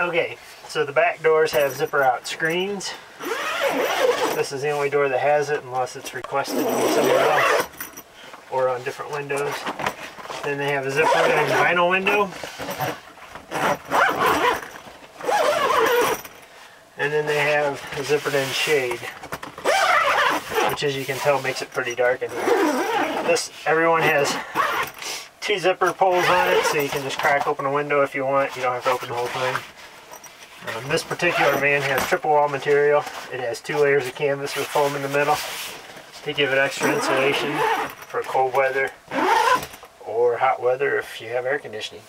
Okay, so the back doors have zipper out screens. This is the only door that has it unless it's requested somewhere else or on different windows. Then they have a zipper in vinyl window. And then they have a zippered in shade, which as you can tell makes it pretty dark in here. This, everyone has two zipper pulls on it, so you can just crack open a window if you want. You don't have to open the whole thing. Um, this particular van has triple wall material. It has two layers of canvas with foam in the middle to give it extra insulation for cold weather or hot weather if you have air conditioning.